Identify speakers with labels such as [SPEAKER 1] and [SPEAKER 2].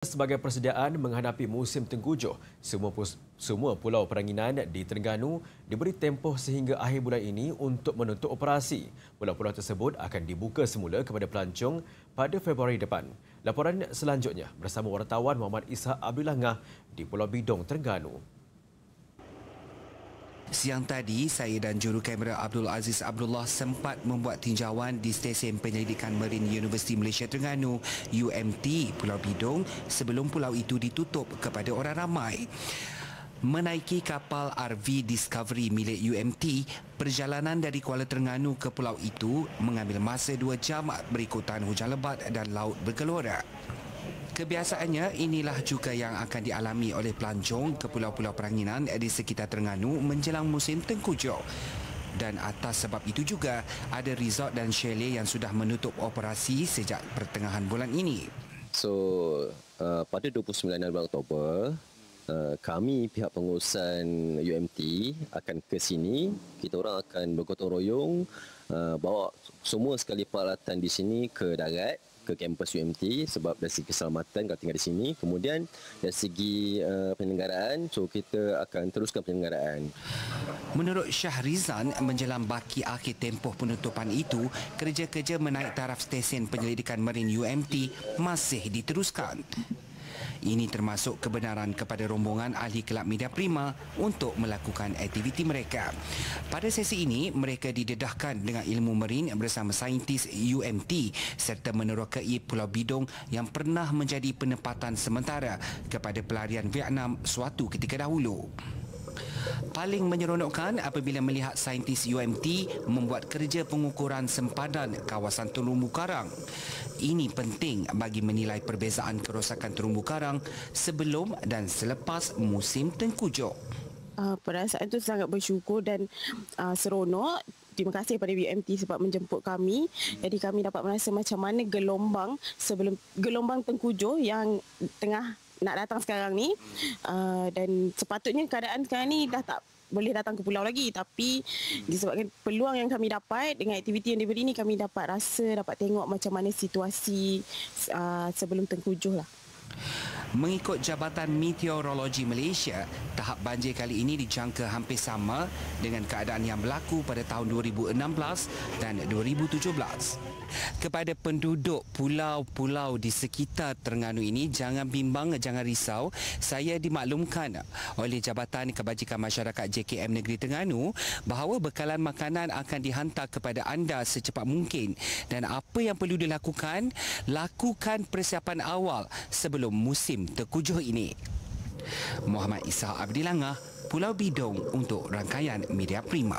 [SPEAKER 1] Sebagai persediaan menghadapi musim tengkujuh, semua, semua pulau peranginan di Terengganu diberi tempoh sehingga akhir bulan ini untuk menutup operasi. Pulau-pulau tersebut akan dibuka semula kepada pelancong pada Februari depan. Laporan selanjutnya bersama wartawan Muhammad Ishak Abdullah Ngah di Pulau Bidong, Terengganu.
[SPEAKER 2] Siang tadi, saya dan juru kamera Abdul Aziz Abdullah sempat membuat tinjauan di stesen penyelidikan Marine Universiti Malaysia Terengganu UMT Pulau Bidong sebelum pulau itu ditutup kepada orang ramai. Menaiki kapal RV Discovery milik UMT, perjalanan dari Kuala Terengganu ke pulau itu mengambil masa dua jam berikutan hujan lebat dan laut bergelora. Kebiasaannya inilah juga yang akan dialami oleh pelancong ke pulau-pulau peranginan di sekitar Terengganu menjelang musim tengkujuh. Dan atas sebab itu juga ada resort dan chalet yang sudah menutup operasi sejak pertengahan bulan ini.
[SPEAKER 3] So uh, pada 29 bulan Oktober uh, kami pihak pengurusan UMT akan ke sini kita orang akan bergotong royong uh, bawa semua sekali peralatan di sini ke darat ke kampus UMT sebab dari segi keselamatan kalau tinggal di sini. Kemudian dari segi uh, penyelenggaraan, so kita akan teruskan penyelenggaraan.
[SPEAKER 2] Menurut Syahrizan, menjelang baki akhir tempoh penutupan itu, kerja-kerja menaik taraf stesen penyelidikan Marine UMT masih diteruskan. Ini termasuk kebenaran kepada rombongan ahli kelab media prima untuk melakukan aktiviti mereka. Pada sesi ini, mereka didedahkan dengan ilmu marin bersama saintis UMT serta menerokai Pulau Bidong yang pernah menjadi penempatan sementara kepada pelarian Vietnam suatu ketika dahulu. Paling menyeronokkan apabila melihat saintis UMT membuat kerja pengukuran sempadan kawasan terumbu karang. Ini penting bagi menilai perbezaan kerosakan terumbu karang sebelum dan selepas musim tengkujuh.
[SPEAKER 4] Uh, perasaan itu sangat bersyukur dan uh, seronok. Terima kasih kepada UMT sebab menjemput kami. Jadi kami dapat merasa macam mana gelombang sebelum gelombang tengkujuh yang tengah nak datang sekarang ni uh, dan sepatutnya keadaan sekarang ni dah tak boleh datang ke pulau lagi tapi disebabkan peluang yang kami dapat dengan aktiviti yang diberi ni kami dapat rasa dapat tengok macam mana situasi uh, sebelum tengkujuh lah.
[SPEAKER 2] Mengikut Jabatan Meteorologi Malaysia, tahap banjir kali ini dijangka hampir sama dengan keadaan yang berlaku pada tahun 2016 dan 2017 kepada penduduk pulau-pulau di sekitar Terengganu ini jangan bimbang jangan risau. Saya dimaklumkan oleh Jabatan Kebajikan Masyarakat JKM Negeri Terengganu bahawa bekalan makanan akan dihantar kepada anda secepat mungkin. Dan apa yang perlu dilakukan lakukan persiapan awal sebelum musim terkujuh ini Muhammad Isa Abdilangah Pulau Bidong untuk rangkaian Media Prima.